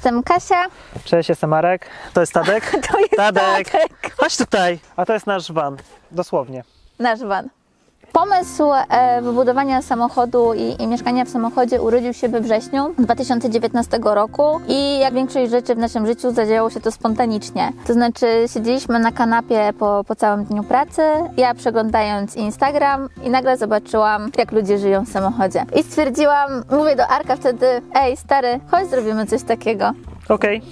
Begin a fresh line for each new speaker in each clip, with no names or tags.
Jestem Kasia.
Cześć, jestem Marek. To jest Tadek.
To jest
Tadek.
Tadek.
Chodź tutaj. A to jest nasz van. Dosłownie.
Nasz van. Pomysł e, wybudowania samochodu i, i mieszkania w samochodzie urodził się we wrześniu 2019 roku i jak większość rzeczy w naszym życiu zadziało się to spontanicznie. To znaczy siedzieliśmy na kanapie po, po całym dniu pracy, ja przeglądając Instagram i nagle zobaczyłam jak ludzie żyją w samochodzie. I stwierdziłam, mówię do Arka wtedy, ej stary, chodź zrobimy coś takiego.
Okej.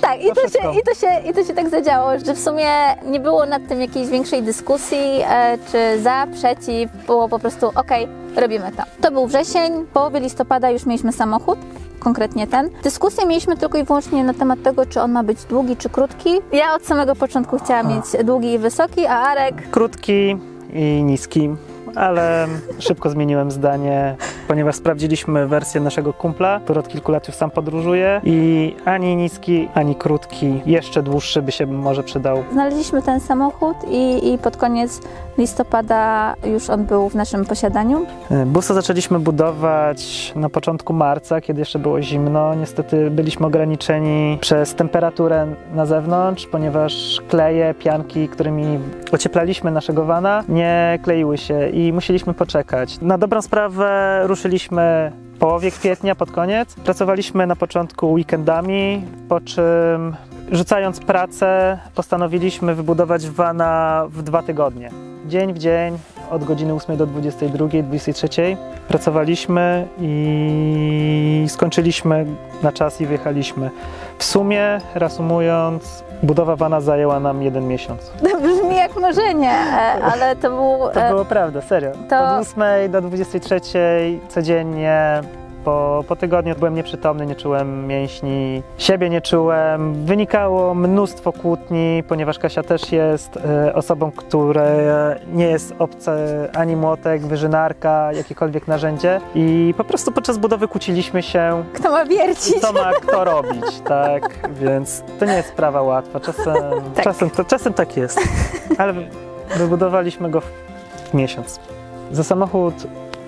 Tak, i
To
się, i, to się, i to się tak zadziało, że w sumie nie było nad tym jakiejś większej dyskusji, e, czy za, przeciw, było po prostu okej, robimy to. To był wrzesień, w połowie listopada już mieliśmy samochód, konkretnie ten. Dyskusję mieliśmy tylko i wyłącznie na temat tego, czy on ma być długi, czy krótki. Ja od samego początku chciałam mieć długi i wysoki, a Arek
Krótki i niski, ale szybko zmieniłem zdanie, ponieważ sprawdziliśmy wersję naszego kumpla, który od kilku lat już sam podróżuje i ani niski, ani krótki, jeszcze dłuższy by się może przydał.
znaleźliśmy ten samochód i, i pod koniec listopada już on był w naszym posiadaniu.
Busa zaczęliśmy budować na początku marca, kiedy jeszcze było zimno. Niestety byliśmy ograniczeni przez temperaturę na zewnątrz, ponieważ kleje, pianki, którymi ocieplaliśmy naszego wana, nie kleiły się i musieliśmy poczekać. Na dobrą sprawę ruszyliśmy w połowie kwietnia, pod koniec. Pracowaliśmy na początku weekendami, po czym rzucając pracę postanowiliśmy wybudować wana w dwa tygodnie. Dzień w dzień, od godziny 8 do 22, 23 pracowaliśmy i skończyliśmy na czas i wyjechaliśmy. W sumie, reasumując, budowa wana zajęła nam jeden miesiąc.
Brzmi jak marzenie, ale to był...
To
e,
było prawda, serio.
to-
Od 8 do 23 codziennie. Po, po tygodniu byłem nieprzytomny, nie czułem mięśni, siebie nie czułem. Wynikało mnóstwo kłótni, ponieważ Kasia też jest e, osobą, która nie jest obce ani młotek, wyżynarka, jakiekolwiek narzędzie. I po prostu podczas budowy kłóciliśmy się,
Kto ma wiercić?
co ma kto robić, tak? Więc to nie jest sprawa łatwa. Czasem
Tak.
czasem, to, czasem tak jest. Ale wybudowaliśmy go w miesiąc. Za samochód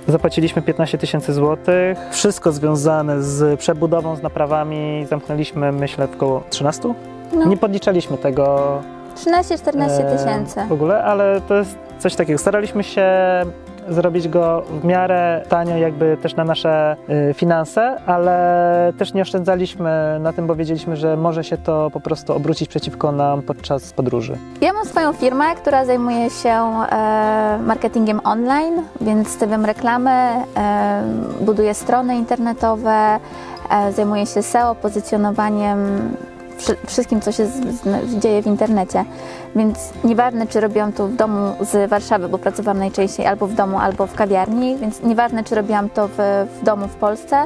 zapłaciliśmy 15 tysięcy złotych. Wszystko związane z przebudową, z naprawami zamknęliśmy, myślę, w około 13.
No.
Nie podliczaliśmy tego
13-14
e,
tysięcy.
w ogóle, ale to jest coś takiego. Staraliśmy się zrobić go w miarę tanio, jakby też na nasze y, finanse, ale też nie oszczędzaliśmy na tym, bo wiedzieliśmy, że może się to po prostu obrócić przeciwko nam podczas podróży.
Ja mam swoją firmę, która zajmuje się e, marketingiem online, więc stawiam reklamy, e, buduję strony internetowe, e, zajmuję się SEO, pozycjonowaniem, wszystkim, co się dzieje w internecie. Więc nieważne, czy robiłam to w domu z Warszawy, bo pracowałam najczęściej albo w domu, albo w kawiarni, więc nieważne, czy robiłam to w, w domu w Polsce,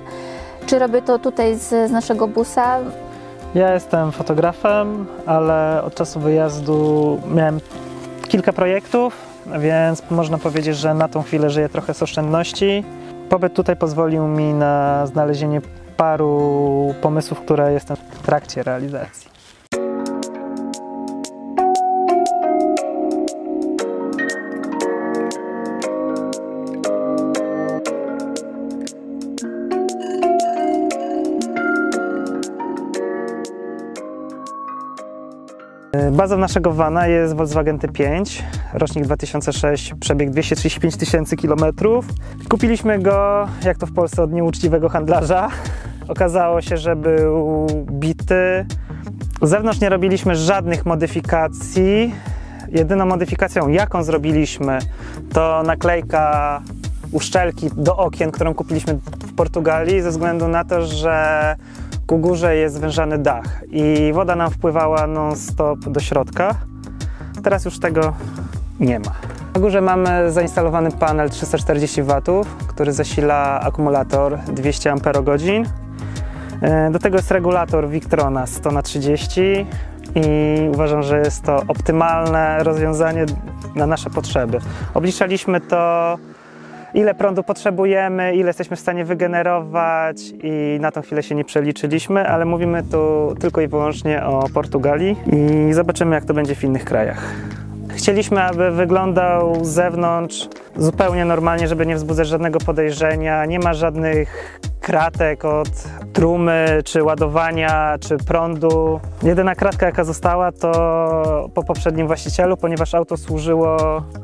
czy robię to tutaj z, z naszego busa,
Ja jestem fotografem, ale od czasu wyjazdu miałem kilka projektów, więc można powiedzieć, że na tą chwilę żyję trochę z oszczędności. Pobyt tutaj pozwolił mi na znalezienie paru pomysłów, które jestem w trakcie realizacji. Bazą naszego vana jest Volkswagen T5, rocznik 2006, przebieg 235 tysięcy kilometrów. Kupiliśmy go, jak to w Polsce, od nieuczciwego handlarza. Okazało się, że był bity. Z zewnątrz nie robiliśmy żadnych modyfikacji. Jedyną modyfikacją, jaką zrobiliśmy, to naklejka uszczelki do okien, którą kupiliśmy w Portugalii, ze względu na to, że ku górze jest zwężany dach i woda nam wpływała non-stop do środka. Teraz już tego nie ma. Na górze mamy zainstalowany panel 340 W, który zasila akumulator 200 Ah. E, Do tego jest regulator Victrona 100 na 30 i uważam, że jest to optymalne rozwiązanie na nasze potrzeby. Obliczaliśmy to ile prądu potrzebujemy, ile jesteśmy w stanie wygenerować i na tą chwilę się nie przeliczyliśmy, ale mówimy tu tylko i wyłącznie o Portugalii i zobaczymy jak to będzie w innych krajach. Chcieliśmy, aby wyglądał z zewnątrz zupełnie normalnie, żeby nie wzbudzać żadnego podejrzenia. Nie ma żadnych kratek od trumy, czy ładowania, czy prądu. Jedyna kratka, jaka została, to po poprzednim właścicielu, ponieważ auto służyło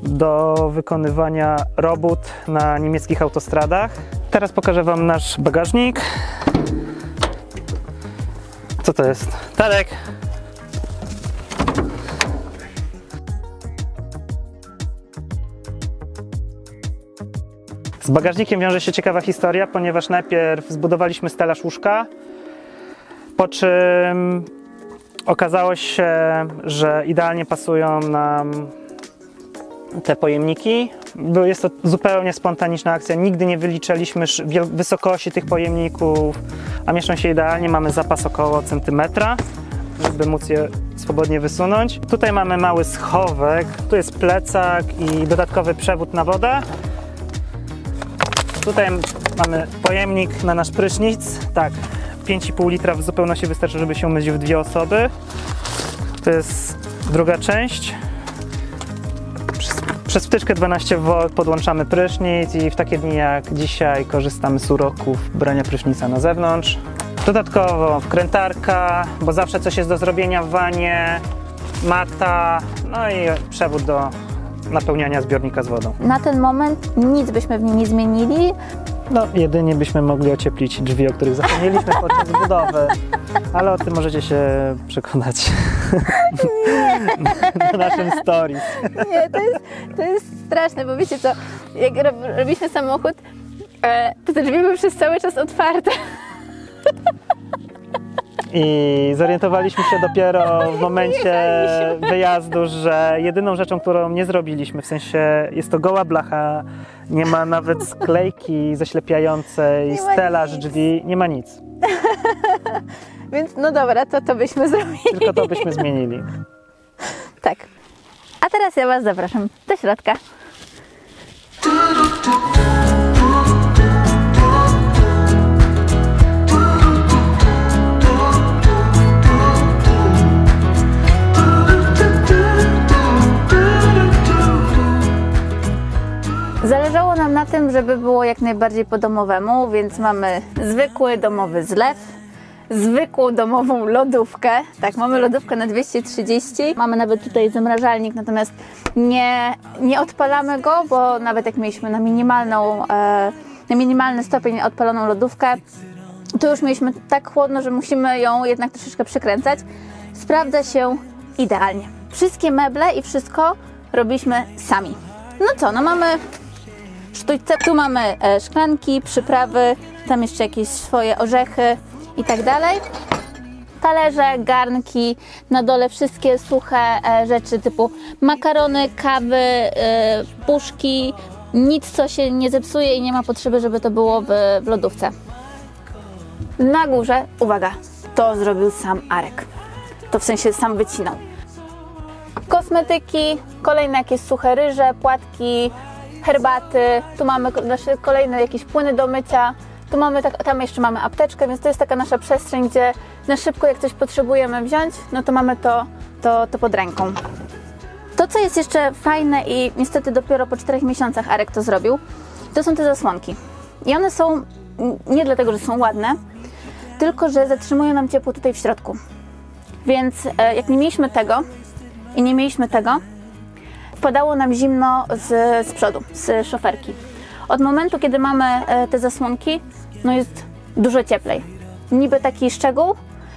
do wykonywania robót na niemieckich autostradach. Teraz pokażę Wam nasz bagażnik. Co to jest? Tadek! Z bagażnikiem wiąże się ciekawa historia, ponieważ najpierw zbudowaliśmy stelaż łóżka, po czym okazało się, że idealnie pasują nam te pojemniki. Jest to zupełnie spontaniczna akcja. Nigdy nie wyliczaliśmy wysokości tych pojemników, a mieszczą się idealnie. Mamy zapas około centymetra, żeby móc je swobodnie wysunąć. Tutaj mamy mały schowek, tu jest plecak i dodatkowy przewód na wodę. Tutaj mamy pojemnik na nasz prysznic. Tak, 5,5 litra w zupełności wystarczy, żeby się umyć w dwie osoby. To jest druga część. Przez, przez wtyczkę 12 V podłączamy prysznic i w takie dni jak dzisiaj korzystamy z uroków brania prysznica na zewnątrz. Dodatkowo wkrętarka, bo zawsze coś jest do zrobienia w wanie, mata, no i przewód do napełniania zbiornika z wodą.
Na ten moment nic byśmy w nim nie zmienili.
No, jedynie byśmy mogli ocieplić drzwi, o których zapomnieliśmy podczas budowy, ale o tym możecie się przekonać na naszym story.
Nie, to jest, to jest straszne, bo wiecie co, jak rob, robiliśmy samochód, e, to te drzwi były przez cały czas otwarte.
I zorientowaliśmy się dopiero w momencie wyjazdu, że jedyną rzeczą, którą nie zrobiliśmy, w sensie jest to goła blacha, nie ma nawet sklejki zaślepiającej, stelaż drzwi, nie ma nic.
Więc no dobra, to to byśmy zrobili.
Tylko to byśmy zmienili.
Tak. A teraz ja Was zapraszam do środka. Zależało nam na tym, żeby było jak najbardziej po domowemu, więc mamy zwykły domowy zlew, zwykłą domową lodówkę. Tak, mamy lodówkę na 230. Mamy nawet tutaj zamrażalnik, natomiast nie, nie odpalamy go, bo nawet jak mieliśmy na minimalną, e, na minimalny stopień odpaloną lodówkę, to już mieliśmy tak chłodno, że musimy ją jednak troszeczkę przykręcać. Sprawdza się idealnie. Wszystkie meble i wszystko robiliśmy sami. No co, no mamy sztućce. Tu mamy e, szklanki, przyprawy, tam jeszcze jakieś swoje orzechy i tak dalej. Talerze, garnki, na dole wszystkie suche e, rzeczy typu makarony, kawy, e, puszki, nic co się nie zepsuje i nie ma potrzeby, żeby to było w, lodówce. Na górze, uwaga, to zrobił sam Arek. To w sensie sam wycinał. Kosmetyki, kolejne jakieś suche ryże, płatki, herbaty. Tu mamy nasze kolejne jakieś płyny do mycia. Tu mamy tak, tam jeszcze mamy apteczkę, więc to jest taka nasza przestrzeń, gdzie na szybko jak coś potrzebujemy wziąć, no to mamy to, to, to pod ręką. To, co jest jeszcze fajne i niestety dopiero po 4 miesiącach Arek to zrobił, to są te zasłonki. I one są nie dlatego, że są ładne, tylko że zatrzymują nam ciepło tutaj w środku. Więc e, jak nie mieliśmy tego i nie mieliśmy tego, wpadało nam zimno z, z przodu, z szoferki. Od momentu, kiedy mamy e, te zasłonki, no jest dużo cieplej. Niby taki szczegół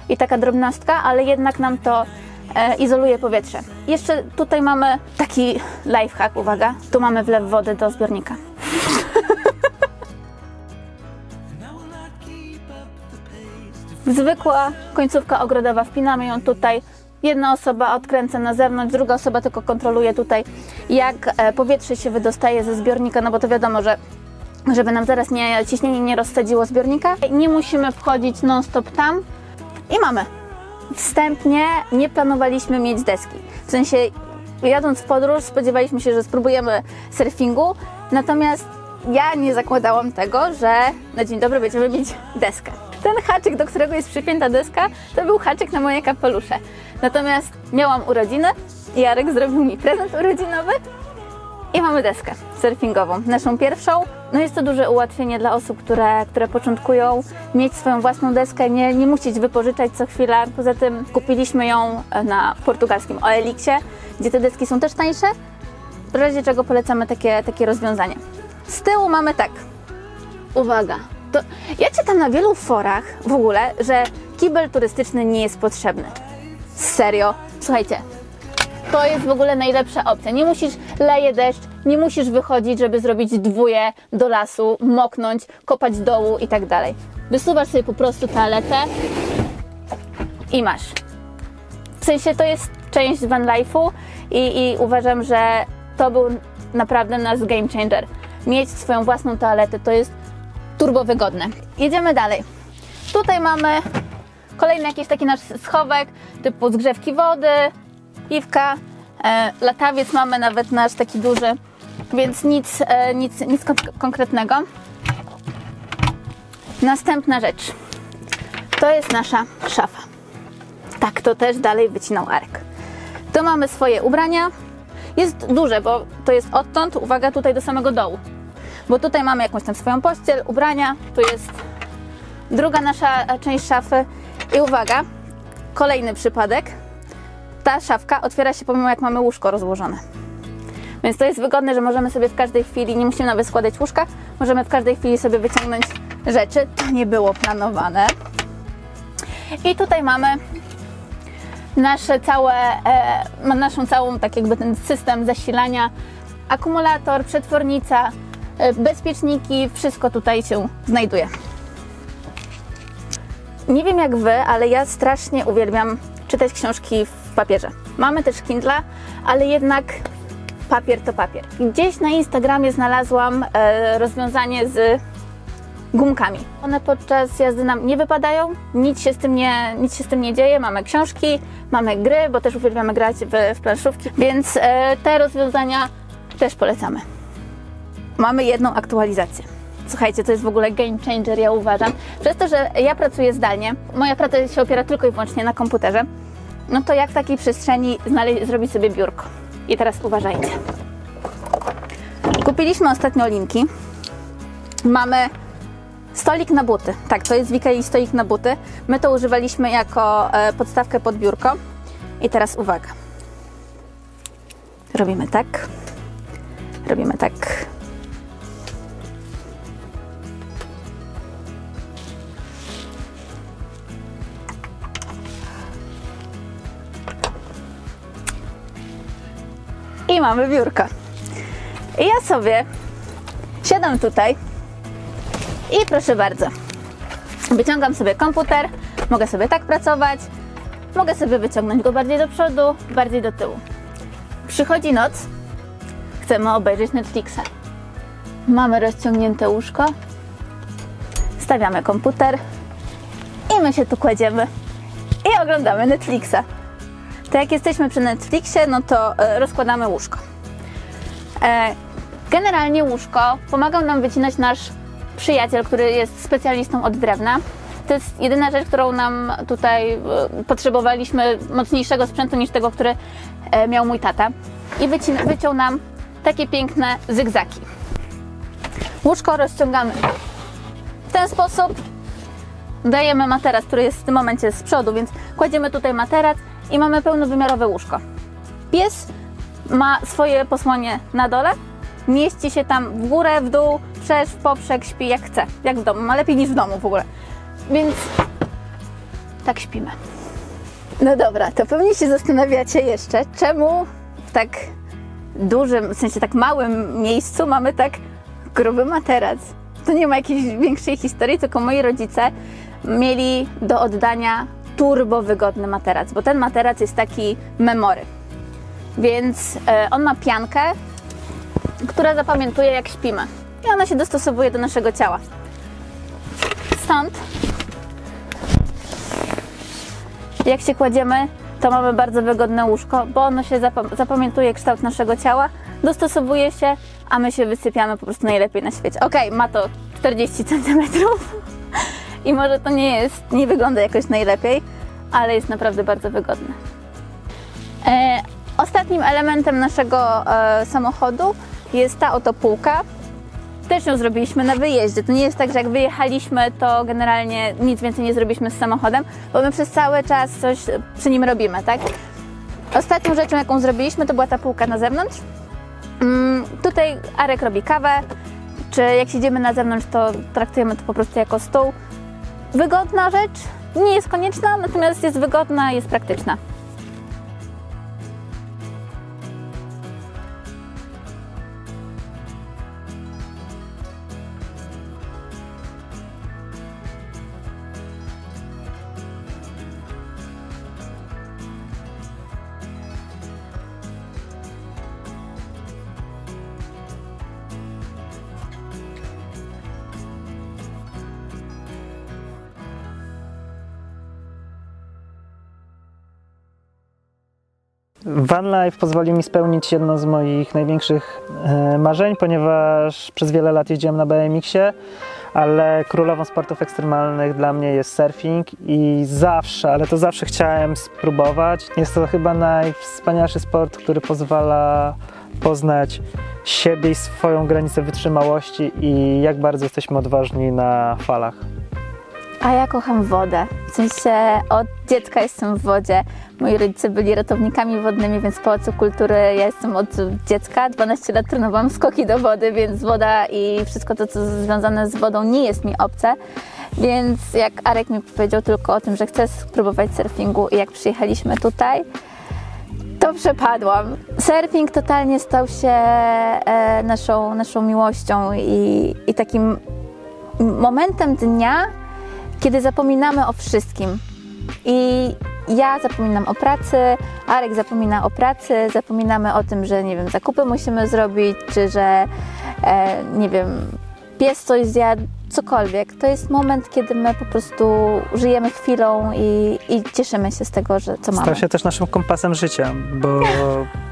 i taka drobnostka, ale jednak nam to e, izoluje powietrze. Jeszcze tutaj mamy taki lifehack, uwaga, tu mamy wlew wody do zbiornika. Zwykła końcówka ogrodowa, wpinamy ją tutaj. Jedna osoba odkręca na zewnątrz, druga osoba tylko kontroluje tutaj, jak e, powietrze się wydostaje ze zbiornika, no bo to wiadomo, że żeby nam zaraz nie, ciśnienie nie rozsadziło zbiornika. Nie musimy wchodzić non-stop tam i mamy. Wstępnie nie planowaliśmy mieć deski. W sensie jadąc w podróż spodziewaliśmy się, że spróbujemy surfingu, natomiast ja nie zakładałam tego, że na dzień dobry będziemy mieć deskę. Ten haczyk, do którego jest przypięta deska, to był haczyk na moje kapelusze. Natomiast miałam urodziny Jarek zrobił mi prezent urodzinowy I mamy deskę surfingową, naszą pierwszą. No jest to duże ułatwienie dla osób, które, które początkują mieć swoją własną deskę, nie, nie musieć wypożyczać co chwilę. Poza tym kupiliśmy ją na portugalskim OLX-ie, gdzie te deski są też tańsze, w razie czego polecamy takie, takie rozwiązanie. Z tyłu mamy tak, uwaga, to ja czytam na wielu forach w ogóle, że kibel turystyczny nie jest potrzebny. Serio? Słuchajcie, to jest w ogóle najlepsza opcja. Nie musisz, leje deszcz, nie musisz wychodzić, żeby zrobić dwóje do lasu, moknąć, kopać dołu i tak dalej. Wysuwasz sobie po prostu toaletę i masz. W sensie to jest część van life'u i, i uważam, że to był naprawdę nasz game changer. Mieć swoją własną toaletę to jest turbo wygodne. Jedziemy dalej. Tutaj mamy kolejny jakiś taki nasz schowek typu zgrzewki wody, piwka, e, latawiec mamy nawet nasz taki duży, więc nic, e, nic, nic kon konkretnego. Następna rzecz. To jest nasza szafa. Tak, to też dalej wycinał Arek. Tu mamy swoje ubrania. Jest duże, bo to jest odtąd, uwaga, tutaj do samego dołu. Bo tutaj mamy jakąś tam swoją pościel, ubrania, tu jest druga nasza e, część szafy. I uwaga, kolejny przypadek. Ta szafka otwiera się pomimo jak mamy łóżko rozłożone. Więc to jest wygodne, że możemy sobie w każdej chwili, nie musimy nawet składać łóżka, możemy w każdej chwili sobie wyciągnąć rzeczy. To nie było planowane. I tutaj mamy nasze całe, e, naszą całą, tak jakby ten system zasilania, akumulator, przetwornica, bezpieczniki, wszystko tutaj się znajduje. Nie wiem jak Wy, ale ja strasznie uwielbiam czytać książki w papierze. Mamy też Kindle, ale jednak papier to papier. Gdzieś na Instagramie znalazłam e, rozwiązanie z gumkami. One podczas jazdy nam nie wypadają, nic się, z tym nie, nic się z tym nie dzieje. Mamy książki, mamy gry, bo też uwielbiamy grać w, w planszówki, więc e, te rozwiązania też polecamy. Mamy jedną aktualizację. Słuchajcie, to jest w ogóle game changer, ja uważam. Przez to, że ja pracuję zdalnie, moja praca się opiera tylko i wyłącznie na komputerze, no to jak w takiej przestrzeni zrobić sobie biurko? I teraz uważajcie. Kupiliśmy ostatnio linki. Mamy stolik na buty. Tak, to jest w stolik na buty. My to używaliśmy jako e, podstawkę pod biurko. I teraz uwaga. Robimy tak. Robimy tak. I mamy biurko. I ja sobie siadam tutaj i proszę bardzo, wyciągam sobie komputer, mogę sobie tak pracować, mogę sobie wyciągnąć go bardziej do przodu, bardziej do tyłu. Przychodzi noc, chcemy obejrzeć Netflixa. Mamy rozciągnięte łóżko, stawiamy komputer i my się tu kładziemy i oglądamy Netflixa. To jak jesteśmy przy Netflixie, no to e, rozkładamy łóżko. E, generalnie łóżko pomagał nam wycinać nasz przyjaciel, który jest specjalistą od drewna. To jest jedyna rzecz, którą nam tutaj e, potrzebowaliśmy mocniejszego sprzętu niż tego, który miał mój tata. I wyciął nam takie piękne zygzaki. Łóżko rozciągamy w ten sposób. Dajemy materac, który jest w tym momencie z przodu, więc kładziemy tutaj materac i mamy pełnowymiarowe łóżko. Pies ma swoje posłanie na dole, mieści się tam w górę, w dół, przesz, w poprzek, śpi jak chce, jak w domu, ma lepiej niż w domu w ogóle. Więc tak śpimy. No dobra, to pewnie się zastanawiacie jeszcze, czemu w tak dużym, w sensie tak małym miejscu mamy tak gruby materac. To nie ma jakiejś większej historii, tylko moi rodzice mieli do oddania turbo wygodny materac, bo ten materac jest taki memory. Więc e, on ma piankę, która zapamiętuje jak śpimy. I ona się dostosowuje do naszego ciała. Stąd jak się kładziemy, to mamy bardzo wygodne łóżko, bo ono się zapam- zapamiętuje kształt naszego ciała, dostosowuje się, a my się wysypiamy po prostu najlepiej na świecie. Okej, ma to 40 cm i może to nie jest, nie wygląda jakoś najlepiej, ale jest naprawdę bardzo wygodne. E, ostatnim elementem naszego e, samochodu jest ta oto półka. Też ją zrobiliśmy na wyjeździe. To nie jest tak, że jak wyjechaliśmy, to generalnie nic więcej nie zrobiliśmy z samochodem, bo my przez cały czas coś przy nim robimy, tak? Ostatnią rzeczą, jaką zrobiliśmy, to była ta półka na zewnątrz. Mm, tutaj Arek robi kawę, czy jak siedzimy na zewnątrz, to traktujemy to po prostu jako stół. Wygodna rzecz, nie jest konieczna, natomiast jest wygodna i jest praktyczna.
Van Life pozwoli mi spełnić jedno z moich największych e, marzeń, ponieważ przez wiele lat jeździłem na BMX-ie, ale królową sportów ekstremalnych dla mnie jest surfing i zawsze, ale to zawsze chciałem spróbować. Jest to chyba najwspanialszy sport, który pozwala poznać siebie i swoją granicę wytrzymałości i jak bardzo jesteśmy odważni na falach.
A ja kocham wodę. W sensie od dziecka jestem w wodzie. Moi rodzice byli ratownikami wodnymi, więc w Pałacu Kultury ja jestem od dziecka. 12 lat trenowałam skoki do wody, więc woda i wszystko to, co związane z wodą nie jest mi obce. Więc jak Arek mi powiedział tylko o tym, że chce spróbować surfingu i jak przyjechaliśmy tutaj, to przepadłam. Surfing totalnie stał się e, naszą, naszą miłością i, i takim momentem dnia, kiedy zapominamy o wszystkim. I ja zapominam o pracy, Arek zapomina o pracy, zapominamy o tym, że nie wiem, zakupy musimy zrobić, czy że e, nie wiem, pies coś zjadł, cokolwiek. To jest moment, kiedy my po prostu żyjemy chwilą i, i cieszymy się z tego, że co mamy.
Stał się też naszym kompasem życia, bo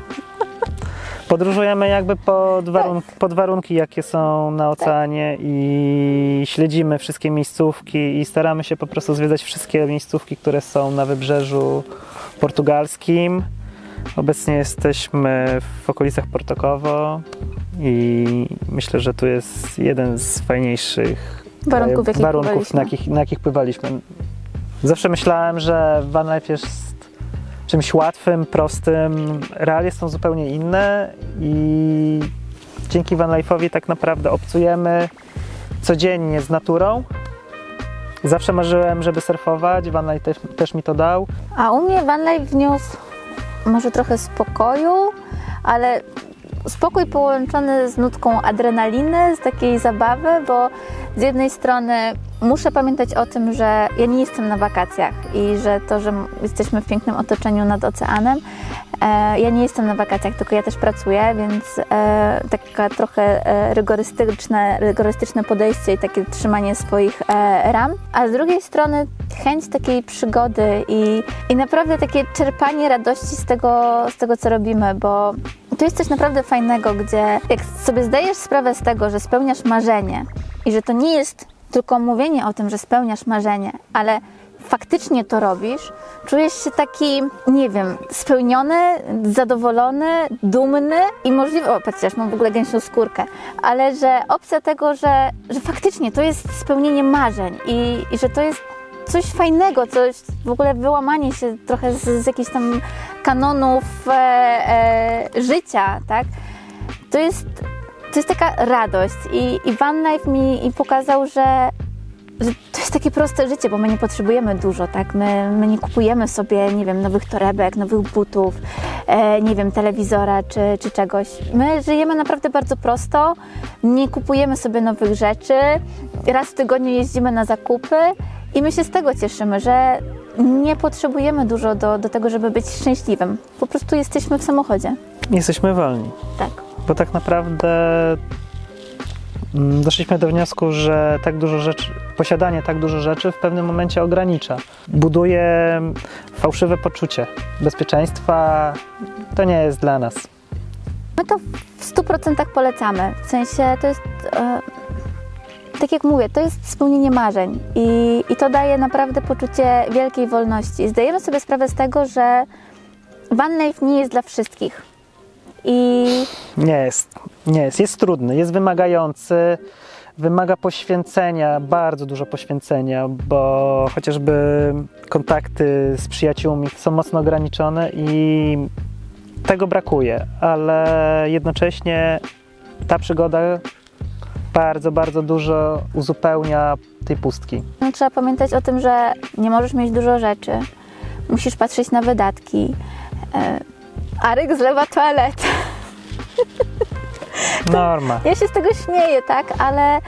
podróżujemy jakby pod, warun pod warunki, jakie są na oceanie i śledzimy wszystkie miejscówki i staramy się po prostu zwiedzać wszystkie miejscówki, które są na wybrzeżu portugalskim. Obecnie jesteśmy w okolicach Portokowo i myślę, że tu jest jeden z fajniejszych
Warunków, jakich
warunków na, jakich, na jakich pływaliśmy. Zawsze myślałem, że Van Life jest czymś łatwym, prostym. Realia są zupełnie inne i dzięki Van Life'owi tak naprawdę obcujemy codziennie z naturą. Zawsze marzyłem, żeby surfować, Van Life też, też mi to dał.
A u mnie Van Life wniósł może trochę spokoju, ale spokój połączony z nutką adrenaliny, z takiej zabawy, bo z jednej strony muszę pamiętać o tym, że ja nie jestem na wakacjach i że to, że jesteśmy w pięknym otoczeniu nad oceanem, e, ja nie jestem na wakacjach, tylko ja też pracuję, więc e, taka trochę e, rygorystyczne, rygorystyczne podejście i takie trzymanie swoich e, ram, a z drugiej strony chęć takiej przygody i, i naprawdę takie czerpanie radości z tego, z tego, co robimy, bo to jest coś naprawdę fajnego, gdzie jak sobie zdajesz sprawę z tego, że spełniasz marzenie i że to nie jest tylko mówienie o tym, że spełniasz marzenie, ale faktycznie to robisz, czujesz się taki, nie wiem, spełniony, zadowolony, dumny i możliwe, o patrz, mam w ogóle gęsią skórkę, ale że opcja tego, że, że faktycznie to jest spełnienie marzeń i, i że to jest coś fajnego, coś w ogóle wyłamanie się trochę z, z jakichś tam kanonów e, e, życia, tak? To jest, to jest taka radość i, i Van Life mi i pokazał, że, że to jest takie proste życie, bo my nie potrzebujemy dużo, tak? My, my nie kupujemy sobie, nie wiem, nowych torebek, nowych butów, e, nie wiem, telewizora czy, czy czegoś. My żyjemy naprawdę bardzo prosto, nie kupujemy sobie nowych rzeczy, raz w tygodniu jeździmy na zakupy i my się z tego cieszymy, że nie potrzebujemy dużo do, do tego, żeby być szczęśliwym. Po prostu jesteśmy w samochodzie.
Jesteśmy wolni,
Tak.
bo tak naprawdę mm, doszliśmy do wniosku, że tak dużo rzeczy, posiadanie tak dużo rzeczy w pewnym momencie ogranicza. Buduje fałszywe poczucie bezpieczeństwa. To nie jest dla nas.
My to w 100% polecamy. W sensie to jest, e, tak jak mówię, to jest spełnienie marzeń i, i to daje naprawdę poczucie wielkiej wolności. Zdajemy sobie sprawę z tego, że Van Life nie jest dla wszystkich. i
Nie jest, nie jest. Jest trudny, jest wymagający, wymaga poświęcenia, bardzo dużo poświęcenia, bo chociażby kontakty z przyjaciółmi są mocno ograniczone i tego brakuje, ale jednocześnie ta przygoda bardzo, bardzo dużo uzupełnia tej pustki.
no, trzeba pamiętać o tym, że nie możesz mieć dużo rzeczy. Musisz patrzeć na wydatki. E, Arek zlewa toaletę.
Norma.
Ja się z tego śmieję, tak, ale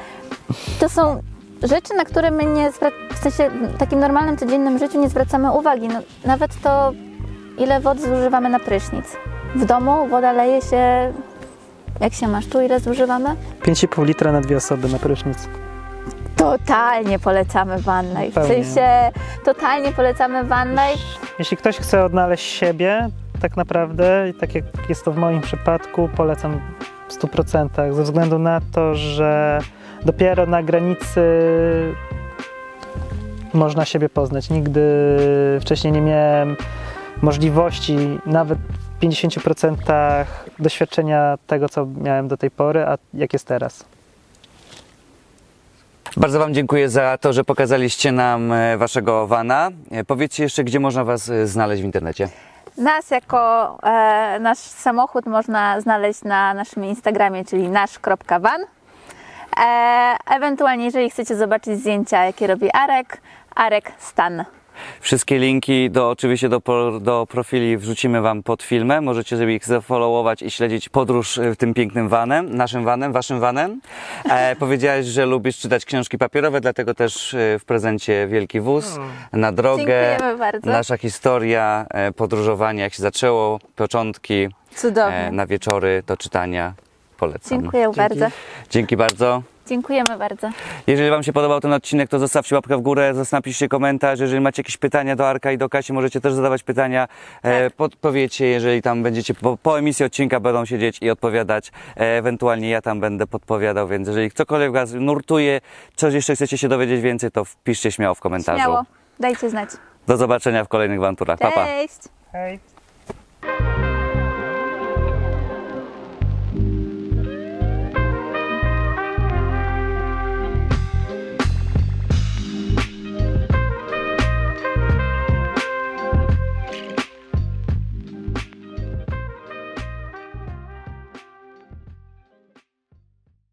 to są rzeczy, na które my nie w sensie w takim normalnym, codziennym życiu nie zwracamy uwagi. No, nawet to, ile wody zużywamy na prysznic. W domu woda leje się, jak się masz, tu ile zużywamy?
5,5 litra na dwie osoby na prysznic.
Totalnie polecamy Van Life. W sensie, totalnie polecamy Van Life.
Jeśli ktoś chce odnaleźć siebie, tak naprawdę, i tak jak jest to w moim przypadku, polecam w 100%, ze względu na to, że dopiero na granicy można siebie poznać. Nigdy wcześniej nie miałem możliwości, nawet 50% doświadczenia tego, co miałem do tej pory, a jak jest teraz.
Bardzo Wam dziękuję za to, że pokazaliście nam e, Waszego vana. E, Powiedzcie jeszcze, gdzie można Was e, znaleźć w internecie.
Nas jako e, nasz samochód można znaleźć na naszym Instagramie, czyli nasz.van. E, ewentualnie, jeżeli chcecie zobaczyć zdjęcia, jakie robi Arek, Arek Stan.
Wszystkie linki do, oczywiście do, do profili wrzucimy Wam pod filmem. Możecie sobie ich zafollowować i śledzić podróż e, tym pięknym vanem, naszym vanem, Waszym vanem. E, powiedziałeś, że lubisz czytać książki papierowe, dlatego też e, w prezencie Wielki Wóz na drogę.
Dziękujemy bardzo.
Nasza historia e, podróżowania, jak się zaczęło, początki
Cudownie.
e, na wieczory do czytania. Polecam.
Dziękuję bardzo.
Dzięki bardzo.
Dziękujemy bardzo.
Jeżeli Wam się podobał ten odcinek, to zostawcie łapkę w górę, napiszcie komentarz. Jeżeli macie jakieś pytania do Arka i do Kasi, możecie też zadawać pytania. E, podpowiecie, jeżeli tam będziecie po, po emisji odcinka będą siedzieć i odpowiadać. E, ewentualnie ja tam będę podpowiadał, więc jeżeli ktokolwiek Was nurtuje, coś jeszcze chcecie się dowiedzieć więcej, to wpiszcie śmiało w komentarzu.
Śmiało. Dajcie znać.
Do zobaczenia w kolejnych awanturach. Pa, pa.
Cześć.
Hej!